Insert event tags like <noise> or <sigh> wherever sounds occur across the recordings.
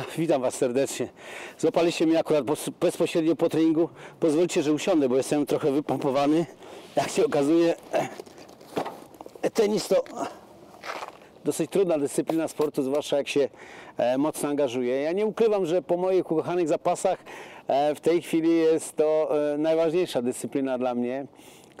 <laughs> Witam Was serdecznie. Złapaliście mnie akurat bezpośrednio po treningu. Pozwólcie, że usiądę, bo jestem trochę wypompowany. Jak się okazuje, <clears throat> tenis to dosyć trudna dyscyplina sportu, zwłaszcza jak się e, mocno angażuje. Ja nie ukrywam, że po moich ukochanych zapasach e, w tej chwili jest to e, najważniejsza dyscyplina dla mnie,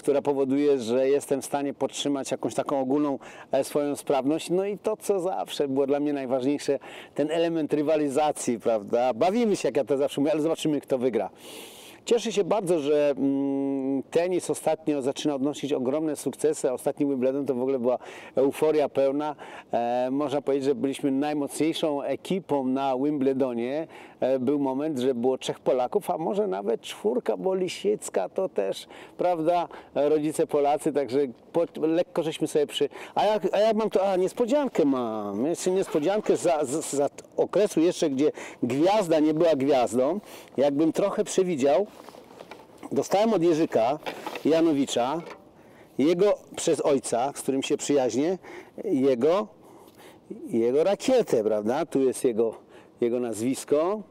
która powoduje, że jestem w stanie podtrzymać jakąś taką ogólną e, swoją sprawność. No i to, co zawsze było dla mnie najważniejsze, ten element rywalizacji, prawda? Bawimy się, jak ja to zawsze mówię, ale zobaczymy, kto wygra. Cieszę się bardzo, że mm, tenis ostatnio zaczyna odnosić ogromne sukcesy. a Ostatni Wimbledon to w ogóle była euforia pełna. E, można powiedzieć, że byliśmy najmocniejszą ekipą na Wimbledonie. E, był moment, że było trzech Polaków, a może nawet czwórka, bo Lisiecka to też, prawda, rodzice Polacy, także po, lekko żeśmy sobie przy... A ja, a ja mam to, a niespodziankę mam, jeszcze niespodziankę za, za, za okresu jeszcze, gdzie gwiazda nie była gwiazdą, jakbym trochę przewidział, dostałem od Jerzyka Janowicza, jego przez ojca, z którym się przyjaźnię, jego, jego rakietę, prawda? Tu jest jego, jego nazwisko,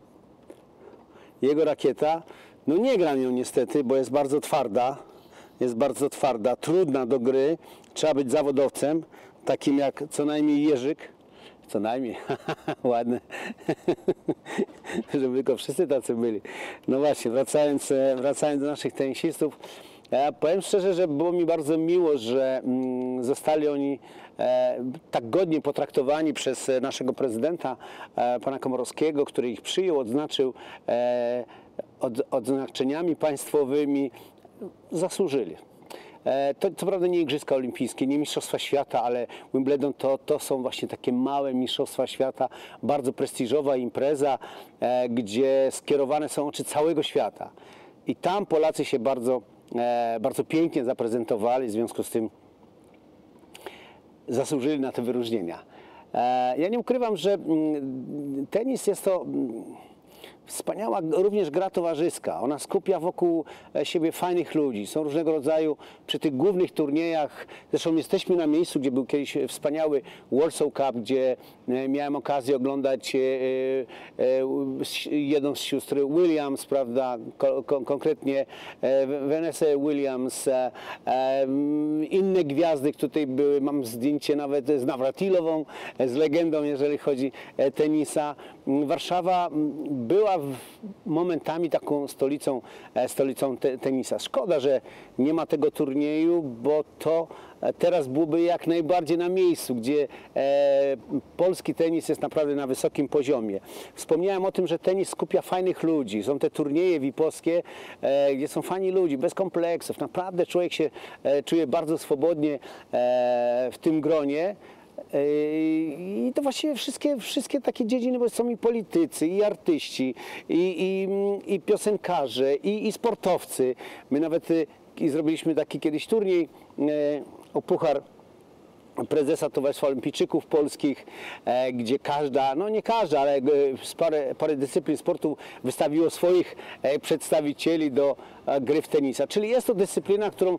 jego rakieta. No nie gram ją niestety, bo jest bardzo twarda. Jest bardzo twarda, trudna do gry. Trzeba być zawodowcem, takim jak co najmniej Jerzyk. Co najmniej, <laughs> ładne, żeby tylko wszyscy tacy byli. No właśnie, wracając, e, wracając do naszych tenisistów, ja powiem szczerze, że było mi bardzo miło, że mm, zostali oni e, tak godnie potraktowani przez e, naszego prezydenta, e, pana Komorowskiego, który ich przyjął, odznaczył e, od, odznaczeniami państwowymi. Zasłużyli. E, To co prawda nie Igrzyska Olimpijskie, nie Mistrzostwa Świata, ale Wimbledon to, to są właśnie takie małe Mistrzostwa Świata, bardzo prestiżowa impreza, e, gdzie skierowane są oczy całego świata. I tam Polacy się bardzo, e, bardzo pięknie zaprezentowali, w związku z tym zasłużyli na te wyróżnienia. Ja nie ukrywam, że mm, tenis jest to mm, wspaniała również gra towarzyska. Ona skupia wokół e, siebie fajnych ludzi. Są różnego rodzaju przy tych głównych turniejach. Zresztą jesteśmy na miejscu, gdzie był kiedyś wspaniały Warsaw Cup, gdzie e, miałem okazję oglądać e, jedną z sióstr Williams, prawda, ko, ko, konkretnie Vanessa Williams, inne gwiazdy, które tutaj były. Mam zdjęcie nawet z Nawratilową, z legendą, jeżeli chodzi tenisa. Warszawa m, była momentami taką stolicą, e, stolicą te, tenisa. Szkoda, że nie ma tego turnieju, bo to e, teraz byłoby jak najbardziej na miejscu, gdzie e, polski tenis jest naprawdę na wysokim poziomie. Wspomniałem o tym, że tenis skupia fajnych ludzi. Są te turnieje VIP-owskie, e, gdzie są fajni ludzi, bez kompleksów. Naprawdę człowiek się e, czuje bardzo swobodnie e, w tym gronie. I to właściwie wszystkie, wszystkie takie dziedziny, bo są i politycy, i artyści, i, i, i piosenkarze, i, i sportowcy. My nawet y, i zrobiliśmy taki kiedyś turniej e, o puchar prezesa Towarzystwa Olimpijczyków Polskich, e, gdzie każda, no nie każda, ale e, parę, parę dyscyplin sportu wystawiło swoich e, przedstawicieli do gry w tenisa. Czyli jest to dyscyplina, którą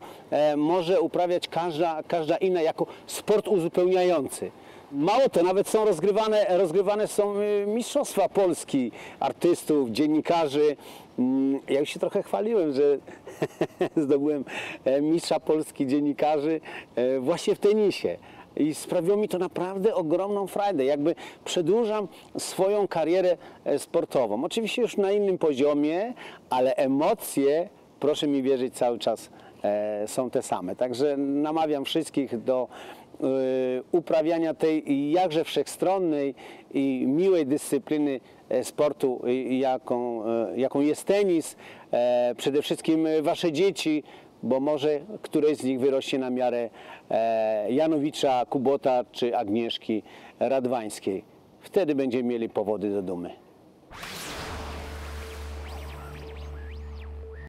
może uprawiać każda, każda inna jako sport uzupełniający. Mało to, nawet są rozgrywane, rozgrywane są y, mistrzostwa Polski, artystów, dziennikarzy. Mm, Ja już się trochę chwaliłem, że <laughs> zdobyłem e, mistrza Polski dziennikarzy e, właśnie w tenisie. I sprawiło mi to naprawdę ogromną frajdę. Jakby przedłużam swoją karierę e, sportową. Oczywiście już na innym poziomie, ale emocje, proszę mi wierzyć, cały czas są te same. Także namawiam wszystkich do uprawiania tej jakże wszechstronnej i miłej dyscypliny e, sportu, i- jaką, e, jaką jest tenis. E, Przede wszystkim wasze dzieci, bo może któreś z nich wyrośnie na miarę e, Janowicza, Kubota czy Agnieszki Radwańskiej. Wtedy będziemy mieli powody do dumy.